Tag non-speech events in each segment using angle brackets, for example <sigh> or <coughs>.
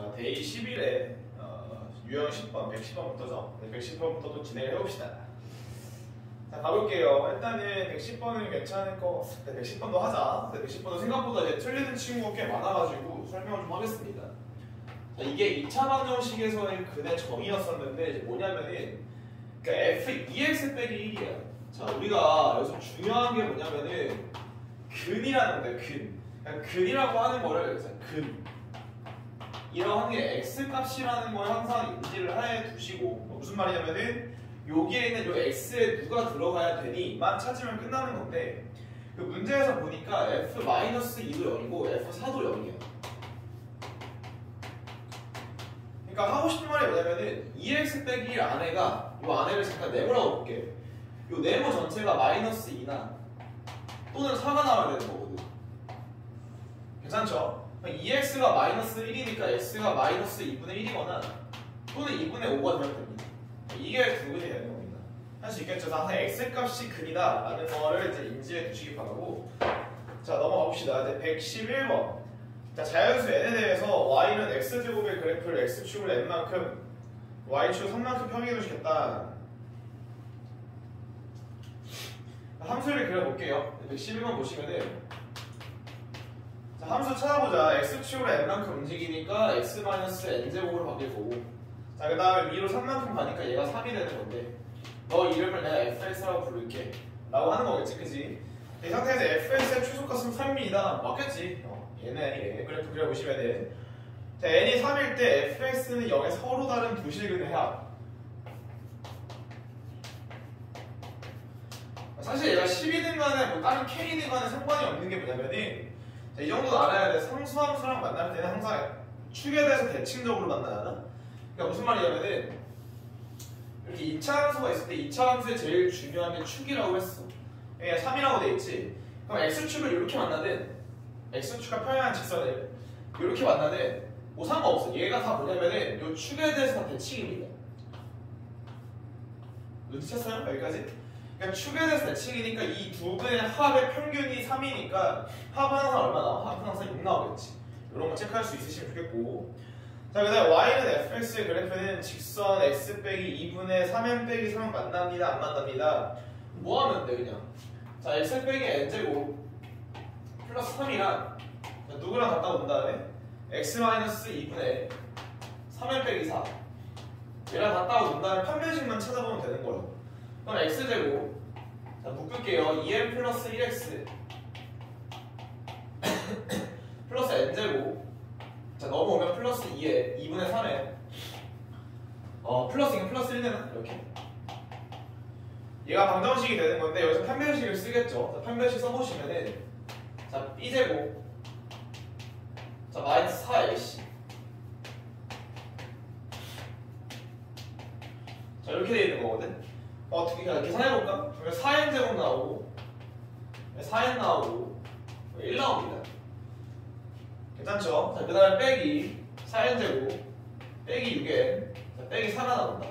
자, 데이 10일에 어, 유형 10번, 110번부터죠. 네, 110번부터 또 진행을 해봅시다. 자, 가볼게요. 일단은 110번은 괜찮을 거, 네, 110번도 하자. 네, 110번도 생각보다 이제 틀리는 친구가 꽤 많아가지고 설명을 좀 하겠습니다. 자, 이게 2차 방정식에서의 근의 정의였었는데 이제 뭐냐면은 그러니까 f2x 빼기 1이야. 자, 우리가 여기서 중요한 게 뭐냐면은 근이라는 건데 근. 그러니까 근이라고 하는 거를 근. 이러한 게 x 값이라는 걸 항상 인지를 해 두시고 뭐 무슨 말이냐면은 여기에 있는 요 x에 누가 들어가야 되니만 찾으면 끝나는 건데 그 문제에서 보니까 f-2도 0이고 f4도 0이야. 그러니까 하고 싶은 말이 뭐냐면은 2x 빼기 1 안에가 이 안에를 잠깐 네모라고 볼게. 이 네모 전체가 마이너스 2나 또는 4가 나와야 되는 거거든. 괜찮죠? 2x가 마이너스 1이니까 x가 마이너스 2분의 1이거나 또는 2분의 5가 되면 됩니다. 이게 구근이 되는 겁니다. 할 수 있겠죠? 항상 x 값이 근이다 라는 거를 이제 인지해 두시기 바라고 자 넘어가 봅시다. 이제 111번 자 자연수 n에 대해서 y는 x제곱의 그래프를 x축을 n만큼 y축 3만큼 평행해 두시겠다. 함수를 그려볼게요. 111번 보시면은 자, 함수 찾아보자. x축으로 n만큼 움직이니까 x-n제곱으로 바뀔 거고 자, 그 다음에 위로 3만큼 가니까 얘가 3이 되는 건데 너 이름을 내가 fx라고 부를게 라고 하는 거겠지, 그지? 이 상태에서 fx의 최소값은 3입니다. 맞겠지? 어, 얘는 얘 그래프 그려보시면은 자, n이 3일 때 fx는 0에 서로 다른 두 실근의 합 사실 얘가 10이든 간에 뭐 다른 k든 간에 상관이 없는 게 뭐냐면은 자, 이 정도는 알아야 돼. 상수함수랑 만날 때는 항상 축에 대해서 대칭적으로 만나야 하나? 그러니까 무슨 말이냐면은 이렇게 2차 함수가 있을 때 2차 함수의 제일 중요한 게 축이라고 했어. 그냥 3이라고 돼 있지. 그럼 x축을 이렇게 만나든 x축과 평행한 직선을 이렇게 만나든 뭐 상관없어. 얘가 다 뭐냐면은 이 축에 대해서 다 대칭입니다. 눈치챘어요? 여기까지? 그러니까 축에 대해서 대칭이니까 이 두 분의 합의 평균이 3이니까 합은 항상 얼마 나와? 합은 항상 6 나오겠지. 이런 거 체크할 수 있으시면 좋겠고. 자, 그 다음에 y는 fx의 그래프는 직선 x 빼기 2분의 3n 빼기 3은 만납니다? 안 만납니다? 뭐 하면 돼, 그냥? 자, x 빼기 n제곱 플러스 3이랑 누구랑 갖다 온 다음에 x 마이너스 2분의 3n 빼기 4 얘랑 갖다 온 다음에 판별식만 찾아보면 되는 거예요. 그럼 x제곱 자 묶을게요. 2n 플러스 1x <coughs> 플러스 n제곱 자 넘어오면 플러스 2에 2분의 3에. 어 플러스 이 플러스 1되나 이렇게. 얘가 방정식이 되는 건데 여기서 판별식을 쓰겠죠. 자, 판별식 써보시면은. 자 b제곱 자 마이너스 4ac 자 이렇게 되어 있는 거거든 어떻게 계산해볼까? 그러면 4n 제곱 나오고 4n 나오고 1 나옵니다. 괜찮죠? 자, 그 다음에 빼기 4n 제곱 빼기 6n 자, 빼기 4가 나온다.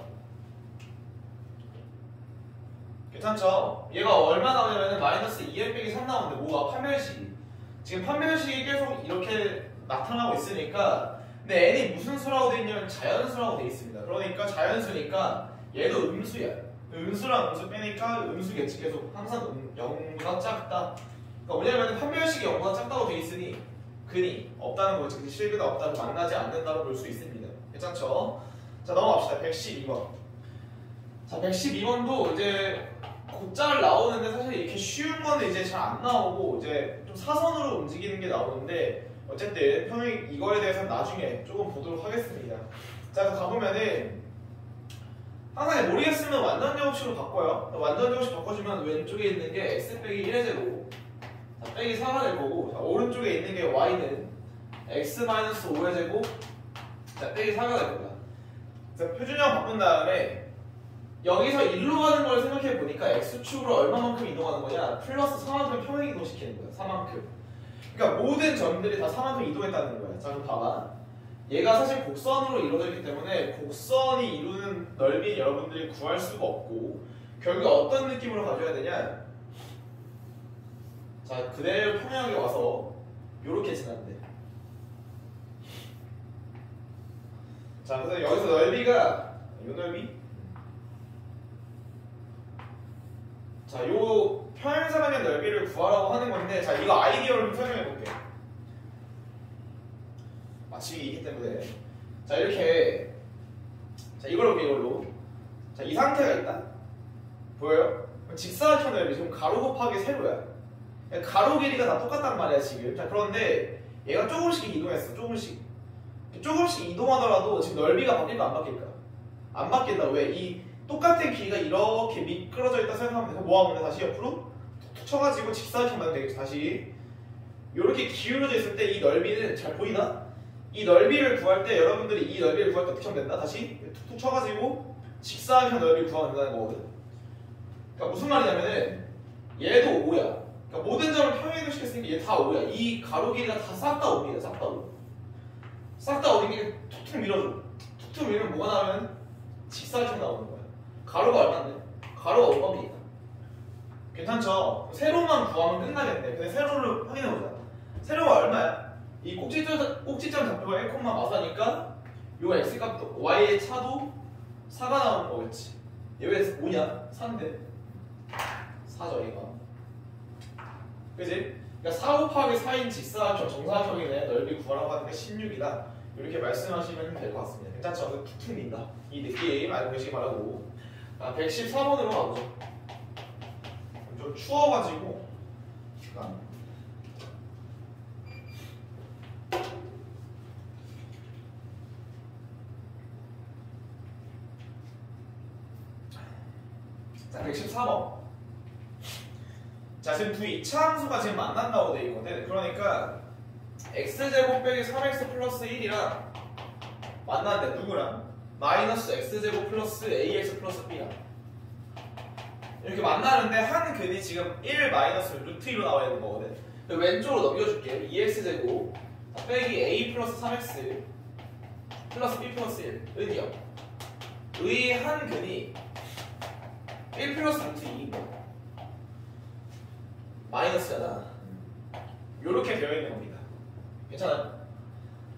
괜찮죠? 얘가 얼마 나오냐면 마이너스 2n 빼기 3 나오는데 뭐가 판별식이 지금 판별식이 계속 이렇게 나타나고 있으니까 근데 n이 무슨 수라고 돼 있냐면 자연수라고 돼 있습니다. 그러니까 자연수니까 얘도 음수야. 음수랑 음수 빼니까 음수겠지 계속 항상 음, 0보다 작다. 그러니까 뭐냐면 판별식이 0보다 작다고 돼 있으니 근이 없다는 거지. 그 실근이 없다고 만나지 않는다고 볼 수 있습니다. 괜찮죠? 자 넘어갑시다. 112번. 자 112번도 이제 곧잘 나오는데 사실 이렇게 쉬운 거는 이제 잘 안 나오고 이제 좀 사선으로 움직이는 게 나오는데 어쨌든 평행 이거에 대해서 나중에 조금 보도록 하겠습니다. 자 가보면은 항상 모르겠으면 완전 제곱식으로 바꿔요. 완전 제곱식 바꿔주면 왼쪽에 있는 게 x 빼기 1의 제곱. 자, 빼기 4가 될 거고 자, 오른쪽에 있는 게 y는 x 마이너스 5의 제곱. 자, 빼기 4가 될 겁니다. 자, 표준형 바꾼 다음에 여기서 일로 가는 걸 생각해 보니까 x축으로 얼마만큼 이동하는 거냐? 플러스 4만큼 평행 이동시키는 거야 4만큼. 그러니까 모든 점들이 다 4만큼 이동했다는 거야. 자 그럼 봐봐 얘가 사실 곡선으로 이루어져 있기 때문에 곡선이 이루는 넓이 여러분들이 구할 수가 없고 결국 어떤 느낌으로 가져야 되냐 자 그대로 평행하게 와서 이렇게 지난대 자, 그래서 여기서 넓이가 요 넓이. 자, 요 평행사변의 넓이를 구하라고 하는 건데, 자, 이거 아이디어를 좀 설명해 볼게요. 마치기 있기 때문에. 자, 이렇게. 자, 이걸로 볼게요, 이걸로. 자, 이 상태가 있다. 보여요? 직사각형 넓이 지금 가로 곱하기 세로야. 가로 길이가 다 똑같단 말이야, 지금. 자, 그런데 얘가 조금씩 이동했어, 조금씩. 조금씩 이동하더라도 지금 넓이가 바뀔까 안 바뀔까? 안 바뀐다. 왜? 이 똑같은 길이가 이렇게 미끄러져 있다 생각하면 돼서 뭐 하면 돼? 다시 옆으로 툭툭 쳐가지고 직사각형 만들면 되겠지. 다시 이렇게 기울어져 있을 때 이 넓이는 잘 보이나? 이 넓이를 구할 때 여러분들이 이 넓이를 구할 때 어떻게 하면 된다? 다시 툭툭 쳐가지고 직사각형 넓이를 구하면 된다는 거거든. 그러니까 무슨 말이냐면은 얘도 5야. 그러니까 모든 점을 평행이동 시켰으니까 얘 다 5야. 이 가로 길이가 다 싹 다 5입니다. 싹다 5. 싹다 5이니까 툭툭 밀어줘. 툭툭 밀면 뭐가 나오면 직사각형 나오는 거야. 가로가 얼마인데? 가로가 5번이니까. 괜찮죠? 세로만 구하면 끝나겠네. 근데 세로를 확인해보자. 세로가 얼마야? 이 꼭지점, 꼭지점 좌표가 1, 마사니까 요 x값도 y의 차도 4가 나오는 거겠지. 얘왜 뭐냐? 3대 4죠 얘가 그지? 그러니까 4 곱하기 4인 직사각형 정사각형이네. 넓이 구하라고 하니까 16이다. 이렇게 말씀하시면 될 것 같습니다. 일단 저는 툭툭 민다. 이 느낌 알고 계시기 바라고. 아, 114번으로 가보죠. 좀 추워가지고. 시간. 113번. 자, 지금 이차함수가 지금 만난다고 돼 있거든. 그러니까 x제곱 빼기 3x 플러스 1이랑 만났는데 누구랑? 마이너스 x제곱 플러스 ax 플러스 b랑. 이렇게 만나는데 한 근이 지금 1 마이너스 루트 2로 나와 있는 거거든. 왼쪽으로 넘겨줄게. 2x제곱 빼기 a 플러스 3x 플러스 b 플러스 1 이거요. 한 근이 1 플러스 루트 2인 거야. 마이너스잖아. 요렇게 되어 있는 겁니다. 괜찮아요?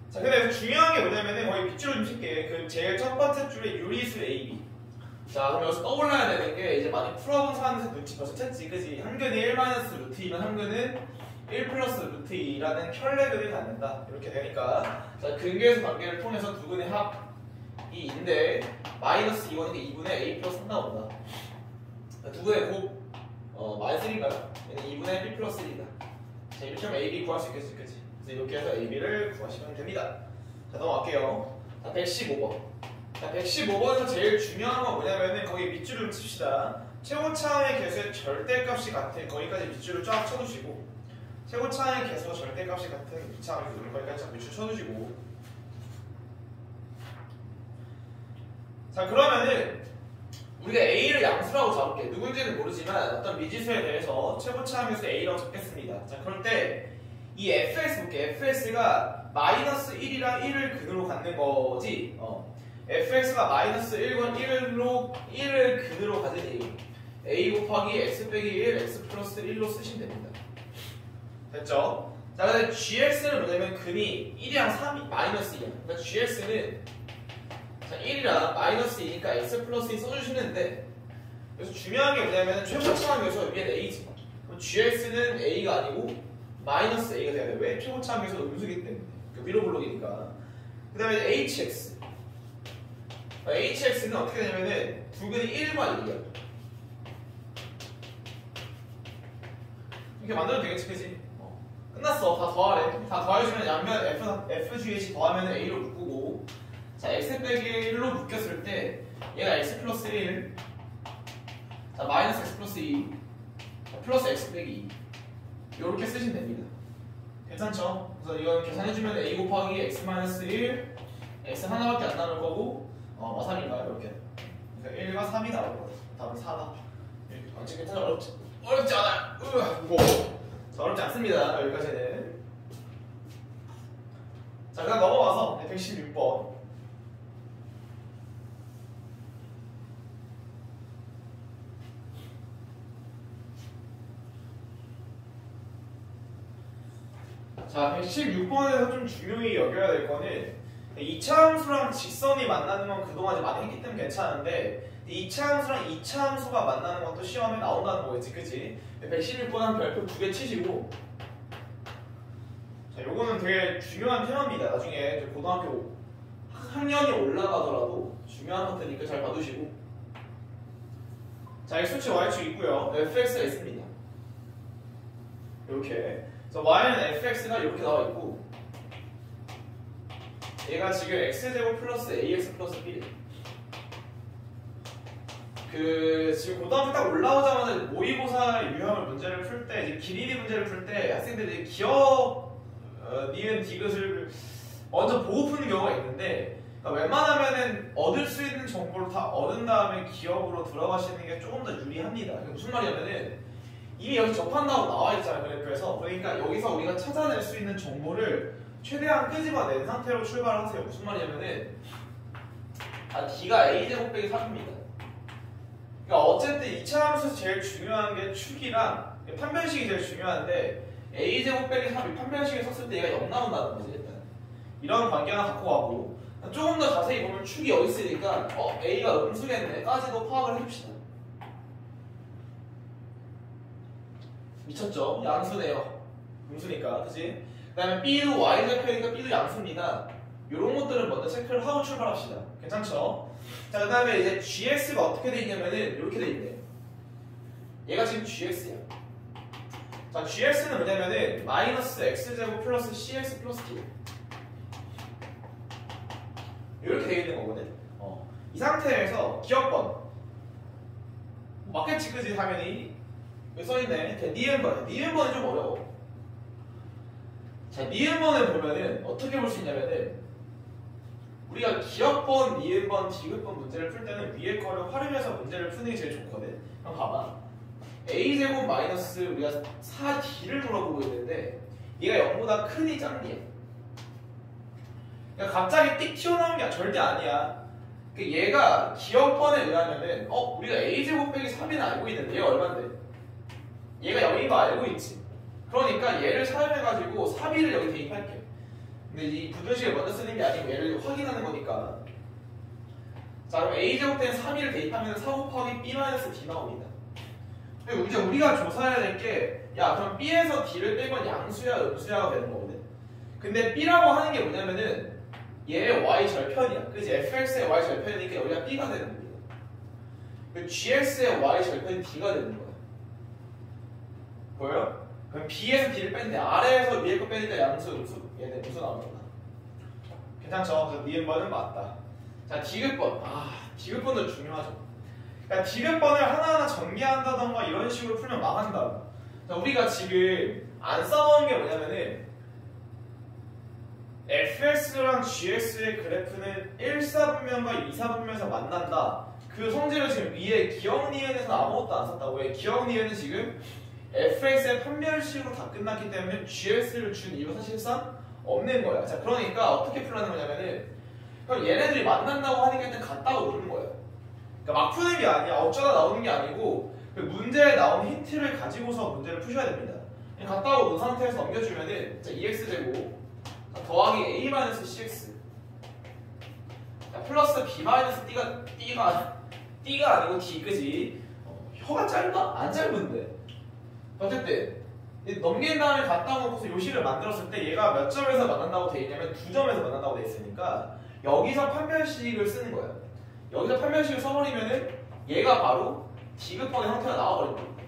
자, 근데 중요한 게 뭐냐면은 거의 밑줄을 좀 칠게. 그 제일 첫 번째 줄에 유리수 AB. 자, 그럼 여기서 떠올라야 되는 게 이제 많이 풀어본 사람에서 눈치 벌써 챘지, 그지? 한근이 1 마이너스 루트 2면 한근은 1 플러스 루트 2라는 켤레근을 갖는다. 이렇게 되니까 자, 근과 계수의 관계를 통해서 두 근의 합이 2인데 마이너스 2원이니까 2분의 A 플러스 3 나온다. 두 근의 곱 어, 마이너스 1인가요? 얘는 2분의 B 플러스 1이다. 자, 이렇게 하면 AB 구할 수 있겠지, 그지? 그래서 이렇게 해서 AB를 구하시면 됩니다. 자, 넘어갈게요. 자, 115번. 자, 115번에서 제일 중요한 건 뭐냐면은 거기 밑줄을 칩시다. 최고차항의 개수의 절대값이 같은 거기까지 밑줄을 쫙 쳐두시고 최고차항의 개수와 절대값이 같은 밑차항의 개수를 거기까지 쫙 밑줄 쳐두시고 자 그러면은 우리가 A를 양수라고 잡을게 누군지는 모르지만 어떤 미지수에 대해서 최고차항에서 A라고 잡겠습니다. 자 그럴 때 이 fs 볼게 fs가 마이너스 1이랑 1을 근으로 갖는 거지 어. fx가 마이너스 1과 1로 1을 근으로 a a 곱하기 x 빼기 1 x 플러스 1로 쓰시면 됩니다 됐죠? 자 근데 gx는 뭐냐면 근이 1이랑 3이 마이너스 2야 그러니까 gx는 자 1이랑 마이너스 2니까 x 플러스 2 써주시는데 그래서 중요한 게 뭐냐면 최고차항에서 위에는 a지 그럼 gx는 a가 아니고 마이너스 a가 돼야 돼. 왜? 최고차항에서 음수기 때문에. 그 위로 블록이니까. 그 다음에 hx. hx는 어떻게 되냐면은 두 근이 1과 1이야. 이렇게 만들면 되겠지, 그지? 어. 끝났어. 다 더하래. 다 더해주면 양면 f, fgh 더하면 a로 묶고 자, x 빼기 1로 묶였을 때 얘가 x 플러스 1 자, 마이너스 x 플러스 2 플러스 x 빼기 2 이렇게 쓰시면 됩니다. 괜찮죠? 그래서 이건 계산해주면 a 곱하기 x-1 x 하나밖에 안 나올 거고 어, 뭐 3인가요? 이렇게 그러니까 1과 3이 나올 거예요. 답은 4다. 완전 괜찮아 어렵지? 어렵지 않아요. 으, 자, 어렵지 않습니다. 여기까지는. 자, 그다음 넘어와서 116번. 자, 116번에서 좀 중요히 여겨야 될 거는 2차 함수랑 직선이 만나는 건 그동안 많이 했기 때문에 괜찮은데 2차 함수랑 2차 함수가 만나는 것도 시험에 나온다는 거겠지 그치? 116번 별표 두 개 치시고 자 요거는 되게 중요한 테마입니다 나중에 고등학교 학년이 올라가더라도 중요한 것들이니까 잘 봐두시고 자, x축 y축 있고요. fx가 있습니다. 이렇게. 자, y는 fx가 이렇게 나와 있고 얘가 지금 x제곱 플러스 ax 플러스 b 그 지금 고등학교 딱 올라오자마자 모의고사 유형을 문제를 풀 때 이제 길이리 문제를 풀 때 학생들이 기억 어, 니은 디귿을 먼저 보고 푸는 경우가 있는데 그러니까 웬만하면은 얻을 수 있는 정보를 다 얻은 다음에 기억으로 들어가시는 게 조금 더 유리합니다. 무슨 말이냐면은 이미 여기 접한다고 나와 있잖아요 그래프에서 그러니까 여기서 우리가 찾아낼 수 있는 정보를 최대한 끄집어낸 상태로 출발을 하세요. 무슨 말이냐면은 아 d가 a 제곱 빼기 3입니다. 그러니까 어쨌든 2차 함수에서 제일 중요한 게 축이랑 판별식이 제일 중요한데 a 제곱 빼기 3이 판별식에 썼을 때 얘가 0 나온다는 거지 일단 이런 관계 하나 갖고 가고 조금 더 자세히 보면 축이 여기 있으니까 어 a가 음수겠네까지도 파악을 해줍시다. 미쳤죠? 양수네요. 음수니까, 그치? 그 다음에 B도 Y 좌표니까 B도 양수입니다. 이런 것들은 먼저 체크를 하고 출발합시다. 괜찮죠? 자, 그 다음에 이제 GX가 어떻게 돼 있냐면은 이렇게 돼 있네. 얘가 지금 GX야. 자, GX는 뭐냐면은 마이너스 X제곱 플러스 CX 플러스 T. 이렇게 되어 있는 거거든. 어. 이 상태에서 기역번. 맞겠지, 그지? 당연히. 써있네. 니은번. 니은번이 좀 어려워. 자, 니은번을 보면은 어떻게 볼 수 있냐면은 우리가 기역번, 니은번, 디귿번 문제를 풀 때는 위에 거를 활용해서 문제를 푸는 게 제일 좋거든. 그럼 봐봐. a제곱 마이너스 우리가 4d를 물어보고 있는데 얘가 0보다 크니 작니? 그러니까 갑자기 띡 튀어나온 게 절대 아니야. 그 얘가 기억번에 의하면은 어 우리가 a제곱 빼기 3이는 알고 있는데 얘가 얼마인데? 얘가 0인 거 알고 있지. 그러니까 얘를 사용해가지고 3위를 여기 대입할게. 근데 이 부등식을 먼저 쓰는 게 아니고 얘를 확인하는 거니까. 자 그럼 a제곱 된 3위를 대입하면 4 곱하기 b-d 나옵니다. 그리고 이제 우리가 조사해야 될 게 야 그럼 b에서 d를 빼면 양수야 음수야가 되는 거거든. 근데 b라고 하는 게 뭐냐면은 얘의 y 절편이야. 그지? fx의 y 절편이니까 여기가 b가 되는 겁니다. 그 gx의 y 절편이 d가 되는 거야. 보여요? 그럼 b에서 d를 뺐는데 아래에서 위에 거 빼니까 양수, 음수 얘네 음수 나옵니다. 괜찮죠? 그래서 니은 번은 맞다. 자, 디귿번. 아, 디귿번도 중요하죠. 그러니까 디귿번을 하나하나 전개한다던가 이런 식으로 풀면 망한다. 자, 우리가 지금 안 써먹은 게 뭐냐면은 fx랑 gx의 그래프는 1사분면과 2사분면에서 만난다. 그 성질을 지금 위에 기억 니은에서 아무것도 안 썼다고 해. 기억 니은은 지금 fx의 판별식으로 다 끝났기 때문에 gx를 준 이유 사실상 없는 거야. 자, 그러니까 어떻게 풀라는 거냐면은 그럼 얘네들이 만난다고 게 일단 같다고 노는 거예요. 그러니까 막 푸는 게 아니야. 어쩌다 나오는 게 아니고 그 문제에 나온 힌트를 가지고서 문제를 푸셔야 됩니다. 같다고 논 상태에서 넘겨주면은 자, 2x제곱 더하기 a-cx 자, 플러스 b-d가 d가 d가 아니고 d 그지? 어, 혀가 짧아? 안 짧은데 어쨌든 넘긴 다음에 갖다 놓고서 요식을 만들었을 때 얘가 몇 점에서 만난다고 돼 있냐면 두 점에서 만난다고 돼 있으니까 여기서 판별식을 쓰는 거야. 여기서 판별식을 써버리면은 얘가 바로 디귿번의 형태가 나와버립니다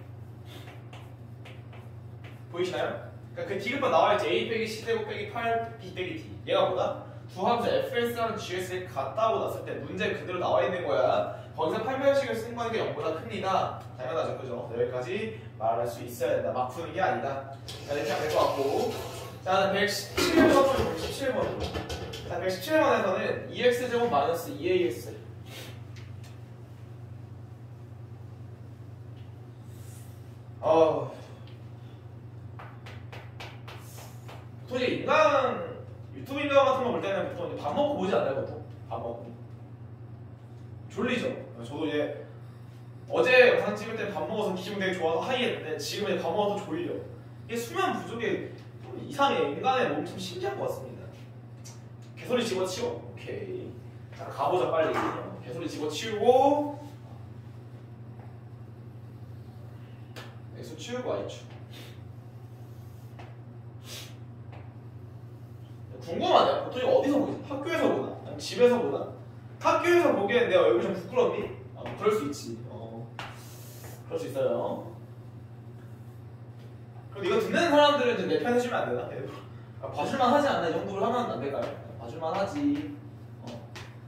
보이시나요? 그러니까 그 디귿번 나와있지 a 빼기 c 제곱 빼기 8 b 빼기 d 얘가 뭐다? 두 함수 fs랑 gs에 같다고 났을 때 문제 그대로 나와 있는 거야. 거기서 판별식을 쓴 거니까 0보다 큽니다. 당연하죠 그죠? 여기까지 말할 수 있어야 된다. 막 푸는 게 아니다. 자 이렇게 하면 될 것 같고. 자 117번으로 117번으로 자 117번에서는 2x제곱 마이너스 2ax 어. 솔직히 인간 유튜브 인간 같은 거 볼 때는 보통 밥 먹고 보지 않나요 보통? 밥 먹고. 졸리죠? 저도 이제 어제 영상 찍을 때 밥 먹어서 기분 되게 좋아서 하이했는데 지금 이제 밥 먹어서 졸려 이게 수면 부족에 좀 이상해 인간의 몸이 참 신기한 것 같습니다 개소리 집어치워. 오케이. 자 가보자 빨리. 어, 개소리 집어치우고 X 치우고 Y축. 궁금하네. 보통 어디서 보지? 학교에서 보나? 아니면 집에서 보나? 학교에서 보기엔 내가 얼굴이 좀 부끄럽니? 아, 뭐 그럴 수 있지. 어. 그럴 수 있어요. 그럼 이거 듣는 사람들은 이제 내편 해주면 안 되나? 아, 봐줄만 하지 않나? 이 정도로 하면 안 될까요? 봐줄만 하지. 어.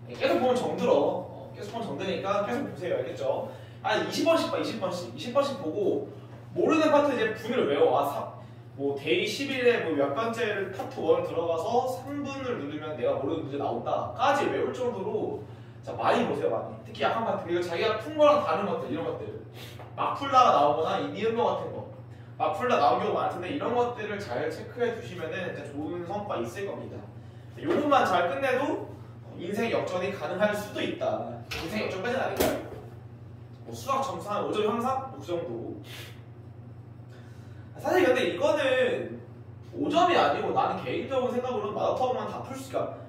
계속 보면 정들어. 어, 계속 보면 정드니까 계속 보세요. 알겠죠? 아, 20번씩 봐, 20번씩. 20번씩 보고 모르는 파트 이제 분을 외워. 아, 사, 뭐 데이 10일에 뭐 몇 번째를 파트 1 들어가서 3분을 누르면 내가 모르는 문제 나온다 까지 외울 정도로 자 많이 보세요 많이. 특히 약한 파트 그리고 자기가 푼 거랑 다른 것들 이런 것들. 막 풀다가 나오거나 이 니은 거 같은 거막 풀다 나온 경우가 많던데 이런 것들을 잘 체크해 두시면은 진짜 좋은 성과 있을 겁니다. 요것만 잘 끝내도 인생 역전이 가능할 수도 있다. 인생 역전까지는 아니까요? 뭐 수학 점수 한 5점 향상 뭐 그 정도. 사실 근데 이거는 5점이 아니고 나는 개인적으로 생각으로는 마더텅만 다 풀 수가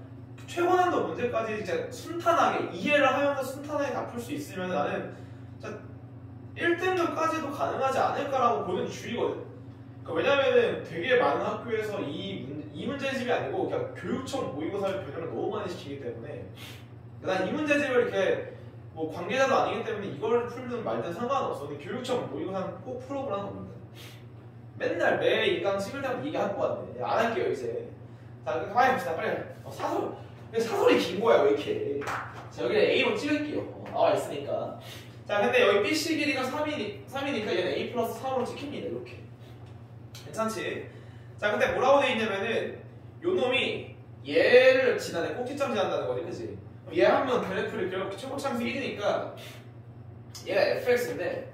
최고난도 문제까지 진짜 순탄하게 이해를 하면서 순탄하게 다 풀 수 있으면 나는 진짜 1등급까지도 가능하지 않을까라고 보는 주의거든. 그러니까 왜냐면은 되게 많은 학교에서 이, 문, 이 문제집이 아니고 그냥 교육청 모의고사를 변형을 너무 많이 시키기 때문에 난 이 문제집을 이렇게 뭐 관계자도 아니기 때문에 이걸 풀든 말든 상관없어. 근데 교육청 모의고사는 꼭 풀어보라는 겁니다. 맨날 매 인강 찍을 때마다 얘기할 거 같네. 안 할게요 이제. 자, 가만히 봅시다. 빨리. 어, 사설. 사설이 긴 거야 왜 이렇게. 자, 여기 A로 찍을게요. 어, 나와 있으니까. 자, 근데 여기 BC 길이가 3이니, 3이니까 얘는 A 플러스 3으로 찍힙니다. 이렇게. 괜찮지? 자, 근데 뭐라고 돼 있냐면은 요 놈이 얘를 지나네 꼭지점 지난다는 거지, 그지? 얘 한번 그래프를 그려놓고 최고참수 1이니까 얘가 fx인데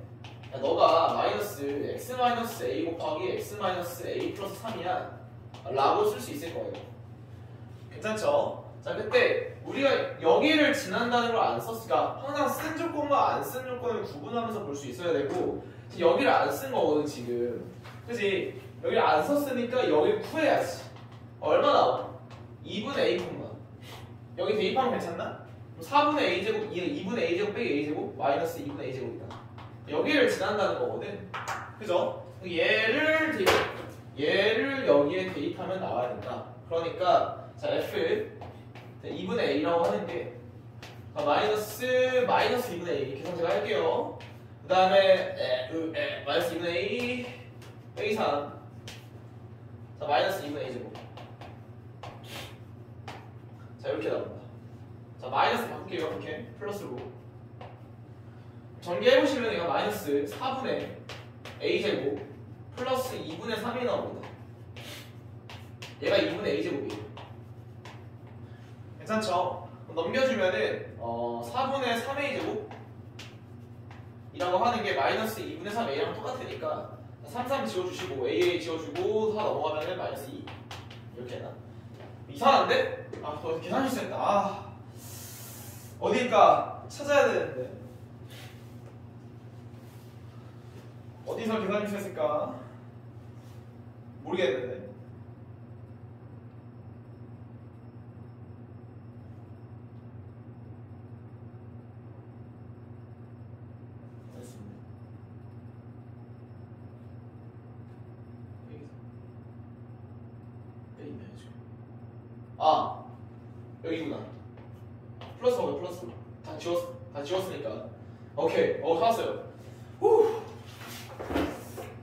야, 너가 마이너스 x 마이너스 a 곱하기 x 마이너스 a 플러스 3이야 라고 쓸 수 있을 거예요 괜찮죠? 자 그때 우리가 여기를 지난다는 걸 안 썼으니까 항상 쓴 조건과 안 쓴 조건을 구분하면서 볼 수 있어야 되고 여기를 안 쓴 거거든 지금 그지? 여기를 안 썼으니까 여기를 구해야지 얼마 나와? 2분의 a 콤마 여기 대입하면 괜찮나? 4분의 a제곱 2분의 a제곱 빼기 a제곱 마이너스 2분의 a제곱이다 여기를 지난다는 거거든. 그죠? 얘를 대입, 얘를 여기에 대입하면 나와야 된다. 그러니까 자 f 2분의 a라고 하는 게 아, 마이너스 마이너스 2분의 a 계산 제가 할게요. 그 다음에 마이너스 2분의 a 빼기 3. 자 마이너스 2분의 a 제곱. 자 이렇게 나온다. 자 마이너스 바꿀게요 이렇게 플러스로. 전개해보시면 얘가 마이너스 4분의 a제곱 플러스 2분의 3이 나옵니다. 얘가 2분의 a제곱이에요. 괜찮죠? 넘겨주면은 어, 4분의 3a제곱 이라고 하는 게 마이너스 2분의 3a랑 똑같으니까 3, 3 지워주시고 AA 지워주고 4 넘어가면은 마이너스 2 이렇게 해놔 이상한데? 아, 또 계산 실수했다. 아, 어디니까 찾아야 되는데. 어디서 계산이 있었을까? 모르겠는데. 알겠습니다. 여기서. 여기 있나요, 지금? 아, 여기구나. 플러스 먹어, 플러스. 다 지웠, 다 지웠으니까. 오케이, 어, 찾았어요. 후.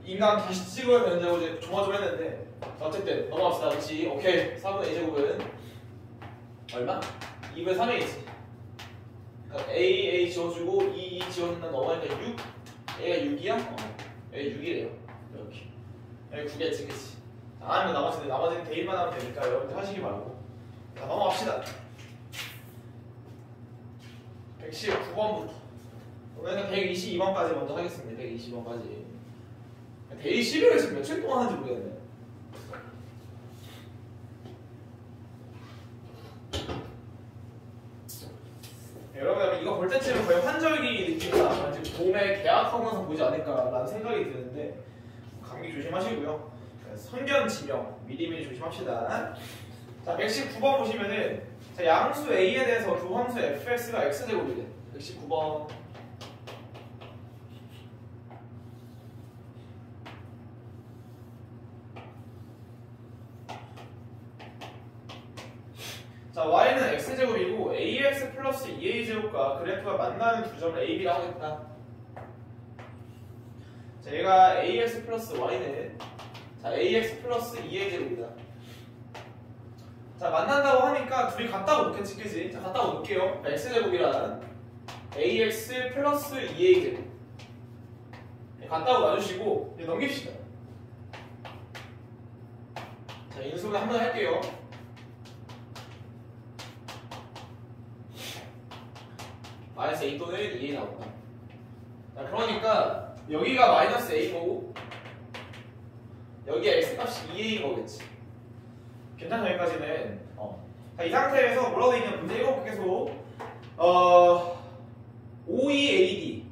인간 다시 찍어야 되는다고 이제 조마조마했는데 어쨌든 넘어갑시다 그렇지 오케이 4분의 a제곱은 얼마? 2분의 3이겠지 그러니까 a a 지워주고 2 2 지워준다 넘어가니까 6 a가 6이야? 어 a 6이래요 이렇게 여기 9겠지 그치 자, 아니면 나머지는 나머지는 대입만 하면 되니까 여러분들 하시기 바라고 자 넘어갑시다 119번부터 오늘은 122번까지 먼저 하겠습니다 122번까지 Day 11을 지금 며칠 동안 하는지 모르겠네. 여러분 이거 볼 때쯤은 거의 환절기 느낌이다. 지금 봄에 개학하면서 보지 않을까라는 생각이 드는데 감기 조심하시고요. 선견 지명 미리미리 조심합시다. 자 119번 보시면은 자, 양수 a에 대해서 교함수 fx가 x제곱이래. 119번. 자, y는 x제곱이고 ax 플러스 2a제곱과 그래프가 만나는 두 점을 a, b라고 했다. 자, 얘가 ax 플러스 y는 자, ax 플러스 2a제곱이다. 자, 만난다고 하니까 둘이 같다고 놓겠지, 그지? 자, 같다고 놓을게요. x제곱이란 ax 플러스 2a제곱. 네, 같다고 놔주시고, 넘깁시다. 자, 인수분 한번 할게요. 마이너스 a 또는 2a 나온다. 자, 그러니까 여기가 마이너스 a 거고 여기 x 값이 2a인 거겠지. 괜찮아 여기까지는. 어. 자, 이 상태에서 뭐라고 돼 있냐 문제 읽어볼게 계속. 어, 52AD.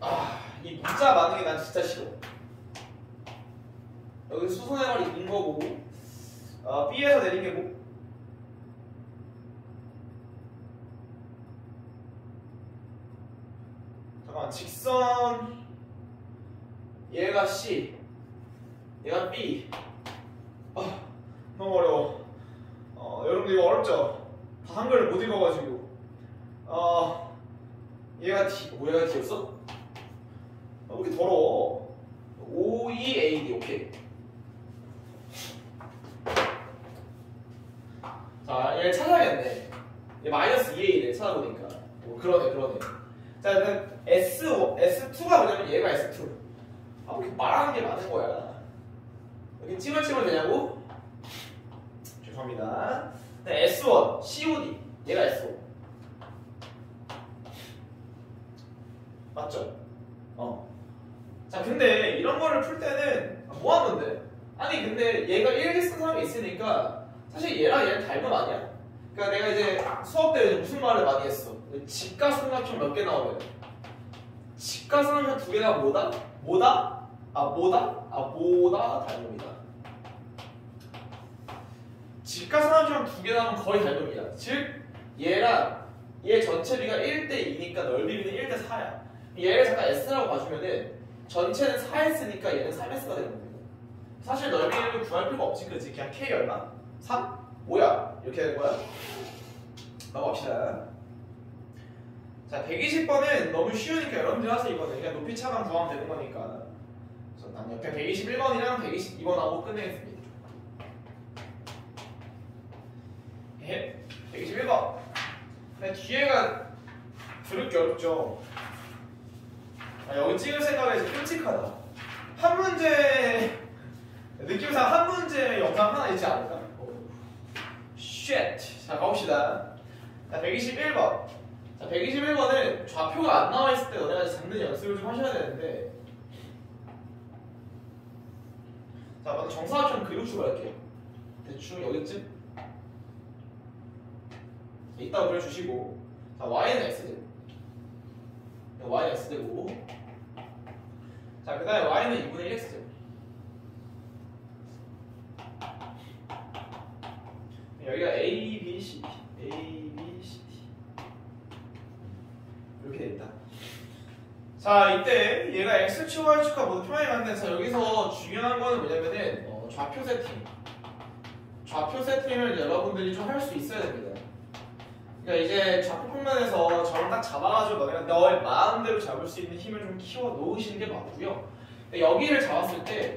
아, 이 문자 많은 게 난 진짜 싫어. 여기 수선의 말이 인 거고, 어, B에서 내린 게 뭐? 잠깐만, 직선 얘가 C, 얘가 B. 아, 너무 어려워. 어, 여러분들 이거 어렵죠? 다 한글을 못 읽어가지고. 어, 얘가 D, 뭐 얘가 D였어? 아, 왜 이렇게 더러워? 52AD, 오케이. 자, 얘를 찾아야겠네. 얘 마이너스 2a래, 찾아보니까. 오, 그러네, 그러네. 자, 그럼 S, S2가 뭐냐면 얘가 S2. 아, 왜 이렇게 말하는 게 많은 거야? 여기 찌물찌물 되냐고? 죄송합니다. 네, S1, COD. 얘가 S5. 맞죠? 어. 자, 근데 이런 거를 풀 때는 뭐 하는데? 아니, 근데 얘가 1기 쓴 사람이 있으니까 사실 얘랑 얘는 닮은 아니야? 그러니까 내가 이제 수업 때 이제 무슨 말을 많이 했어? 직가삼각형 몇 개 나오면 직가삼각형 두 개가 뭐다? 뭐다? 아 뭐다? 아 뭐다 닮음이다. 직가삼각형 두개 나오면 거의 닮음이야. 즉 얘랑 얘 전체 비가 1대 2니까 넓이 비는 1대 4야. 얘를 잠깐 S라고 봐주면은 전체는 4S니까 얘는 3S가 되는 겁니다. 사실 넓이를 구할 필요가 없지 그지? 그냥 K 얼마? 3? 뭐야? 이렇게 되는 거야? 넘어갑시다. 자, 120번은 너무 쉬우니까 여러분들 하세요 이거는. 그냥 높이 차만 구하면 되는 거니까. 그래서 난 옆에 121번이랑 122번하고 끝내겠습니다. 예, 121번. 근데 뒤에가 들을 어렵죠. 아, 여기 찍을 생각에 좀 끔찍하다. 한 문제 느낌상 한 문제 영상 하나 있지 않을까? Shit. 자, 가봅시다. 자, 121번. 자, 121번은 좌표가 안 나와 있을 때 너네가 잡는 연습을 좀 하셔야 되는데. 자, 먼저 정사각형 그리고 출발할게요. 대충 여기쯤. 이따가 그려주시고. 자, y는 x제곱. y는 x제곱. 자, 그 다음에 y는 2분의 1x제곱. 여기가 A, B, C, A, B, C, D 이렇게 됩니다. 자, 이때 얘가 x축, y축과 모두 평행이 맞는데 여기서 중요한 거는 뭐냐면은 어, 좌표 세팅. 좌표 세팅을 여러분들이 좀 할 수 있어야 됩니다. 그러니까 이제 좌표 평면에서 저를 딱 잡아가지고 너네가 너의 마음대로 잡을 수 있는 힘을 좀 키워 놓으시는 게 맞고요. 여기를 잡았을 때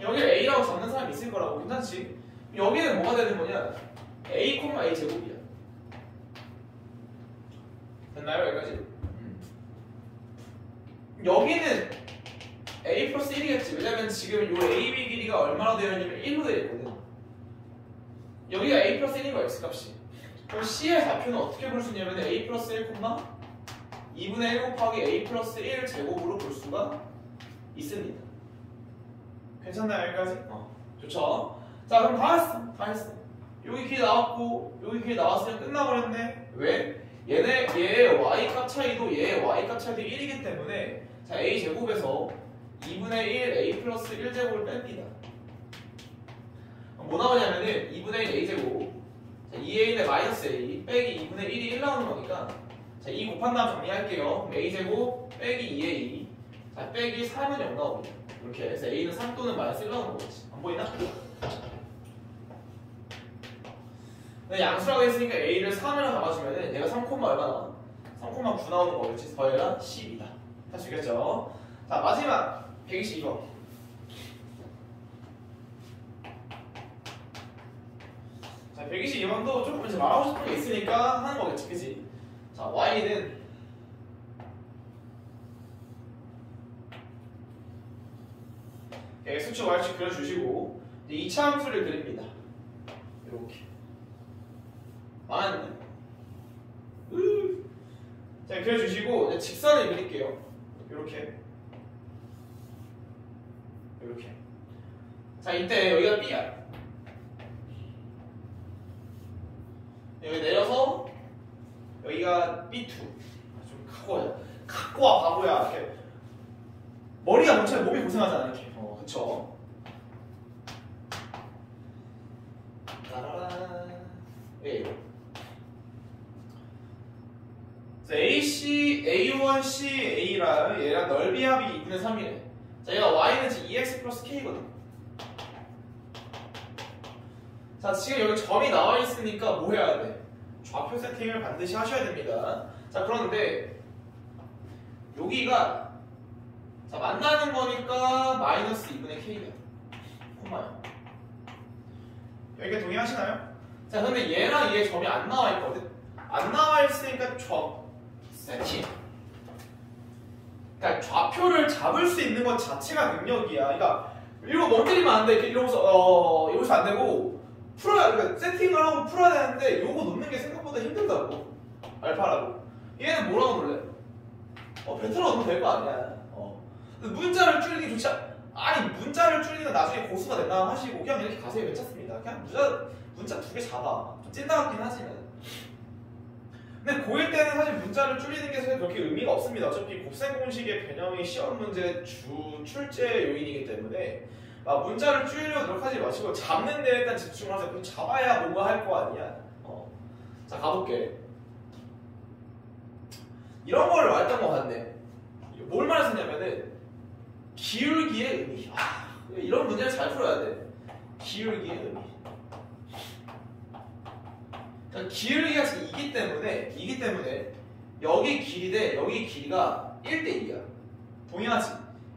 여기를 A라고 잡는 사람이 있을 거라고 괜찮지? 여기는 뭐가 되는 거냐? a, a 제곱이야. 됐나요? 여기까지? 음. 여기는 a 플러스 1이겠지. 왜냐면 지금 요 ab 길이가 얼마나 되어 있냐면 1로 되어 있거든. 여기가 a 플러스 1인 거야, x값이. 그럼 c의 좌표는 어떻게 볼 수 있냐면 a 플러스 1, 2분의 1 곱하기 a 플러스 1 제곱으로 볼 수가 있습니다. 괜찮나요, 여기까지? 어. 좋죠? 자 그럼 다 했어 다 했어 여기 길 나왔고 여기 길 나왔으면 끝나버렸네 왜? 얘네 얘의 y값 차이도 얘의 y값 차이도 1이기 때문에 자 a 제곱에서 2분의 1 a 플러스 1제곱을 뺍니다 뭐 나오냐면은 2분의 1 a 제곱 자, 2 2a는 마이너스 a 빼기 2분의 1이 1 나오는 거니까 자, 2 곱한 다음 정리할게요. 그럼 a제곱 빼기 2a 자, 빼기 3은 0 나오고 이렇게 해서 a는 3 또는 마이너스 1 나오는 거지. 안 보이나? 근데 양수라고 했으니까 a를 3으로 잡아주면은 얘가 3, 얼마 나와? 3,9 나오는 거겠지. 더해라 10이다. 하시겠죠? 자, 마지막 122번. 자, 122번도 조금 이제 말하고 싶은 게 있으니까 하는 거겠지, 그치? 자, y는 x축, y축 그려주시고 이제 2차 함수를 그립니다. 이렇게. 망했네. 으. 자, 그려주시고 이제 직선을 그릴게요. 이렇게. 이렇게. 자, 이때 여기가 B야. 여기 내려서 여기가 B2. 좀 갖고 와. 갖고 와, 바보야. 이렇게. 머리가 먼저 몸이 고생하잖아, 이렇게. 어, 그쵸? 따라란. 예. 자, AC, A1C, A랑 얘랑 넓이 합이 2분의 3이네. 자, 얘가 Y는 지금 2X 플러스 K거든. 자, 지금 여기 점이 나와 있으니까 뭐 해야 돼? 좌표 세팅을 반드시 하셔야 됩니다. 자, 그런데 여기가 자, 만나는 거니까 마이너스 2분의 K다. 콤마야. 여기가 동의하시나요? 자, 근데 얘랑 얘 점이 안 나와 있거든. 안 나와 있으니까 점 세팅. 그러니까 좌표를 잡을 수 있는 것 자체가 능력이야. 그러니까 이거 멈뜨리면 안 돼. 이렇게 이러고서 어 이러고서 안 되고 풀어야 그러니까 세팅을 하고 풀어야 되는데 요거 놓는 게 생각보다 힘들다고. 알파라고. 얘는 뭐라고 놀래? 어 베트로 넣으면 될 거 아니야. 어. 문자를 줄이는 게 좋지 않... 아니 문자를 줄이는 건 나중에 고수가 된다 하시고 그냥 이렇게 가세요 괜찮습니다. 그냥 문자 문자 두 개 잡아. 좀 찐따 같긴 하지만. 근데 고1 때는 사실 문자를 줄이는 게 사실 그렇게 의미가 없습니다. 어차피 곱셈 공식의 개념이 시험 문제 주 출제 요인이기 때문에 아, 문자를 줄이려고 노력하지 마시고 잡는 데 일단 집중을 하세요. 그럼 잡아야 뭔가 할 거 아니야. 어. 자 가볼게. 이런 걸 말했던 것 같네. 뭘 말했었냐면은 기울기의 의미. 아, 이런 문제를 잘 풀어야 돼. 기울기의 의미. 그러니까 기울기가 이기 때문에 이기 때문에 여기 길이 대 여기 길이가 1대 2야. 동의하지?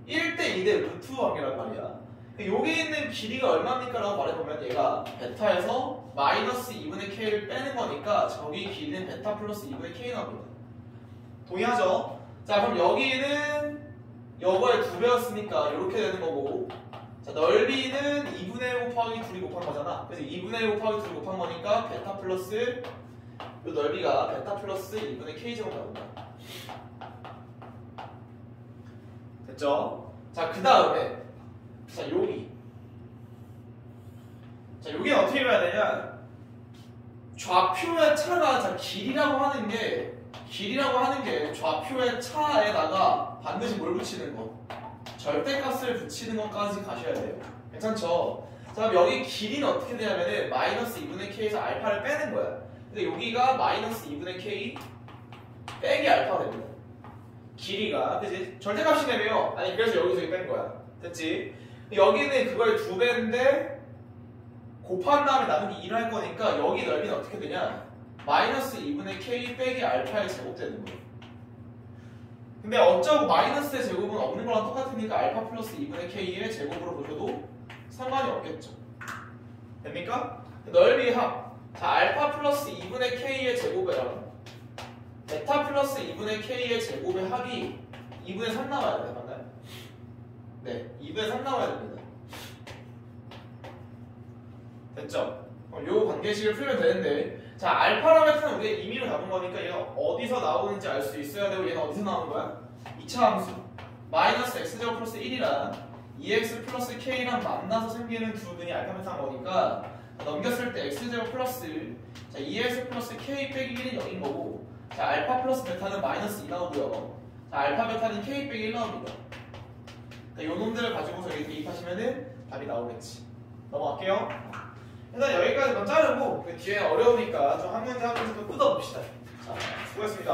1대 2대 루트 관계란 말이야. 여기 있는 길이가 얼마입니까? 라고 말해보면 얘가 베타에서 마이너스 2분의 k를 빼는 거니까 저기 길이는 베타 플러스 2분의 k 나옵니다. 동의하죠? 자 그럼 여기는 여거의 두 배였으니까 이렇게 되는 거고 자 넓이는 2분의 1 곱하기 2이 곱한 거잖아. 그래서 2분의 1 곱하기 2이 곱한 거니까 베타 플러스 이 넓이가 베타 플러스 2분의 k제곱 나온다. 됐죠? 자 그 다음에 자 여기 자 여기는 어떻게 해야 되냐 좌표의 차가 자 길이라고 하는 게 길이라고 하는 게 좌표의 차에다가 반드시 뭘 붙이는 거 절대값을 붙이는 것까지 가셔야 돼요 괜찮죠? 자 그럼 여기 길이는 어떻게 되냐면은 마이너스 2분의 k에서 알파를 빼는 거야 근데 여기가 마이너스 2분의 k 빼기 알파가 됩니다 길이가 그지? 절대값이 되면 아니 그래서 여기서 여기 뺀 거야 됐지? 여기는 그걸 두 배인데 곱한 다음에 나누기 1을 할 거니까 여기 넓이는 어떻게 되냐? 마이너스 2분의 k 빼기 알파의 제곱되는 거예요. 근데 어쩌고 마이너스의 제곱은 없는 거랑 똑같으니까 알파 플러스 2분의 k의 제곱으로 보셔도 상관이 없겠죠. 됩니까? 넓이 합. 자, 알파 플러스 2분의 k의 제곱이랑 베타 플러스 2분의 k의 제곱의 합이 2분의 3 나와야 돼. 맞나요? 네, 2분의 3 나와야 됩니다. 됐죠? 그럼 요 관계식을 풀면 되는데 자, 알파랑 베타는 우리가 임의로 잡은 거니까 얘가 어디서 나오는지 알 수 있어야 되고 얘는 어디서 나오는 거야? 2차 함수. 마이너스 x제곱 플러스 1이랑 2x 플러스 k랑 만나서 생기는 두 근이 알파 베타인 거니까 넘겼을 때 x제곱 플러스 자, 2x 플러스 k 빼기 1은 0인 거고. 자, 알파 플러스 베타는 마이너스 2 나오고요. 자, 알파 베타는 k 빼기 1 나옵니다. 자, 요 놈들을 가지고서 여기 대입하시면은 답이 나오겠지. 넘어갈게요 일단 여기까지만 자르고 그 뒤에 어려우니까 좀 한 문제 한 문제 또 뜯어봅시다. 자, 수고했습니다.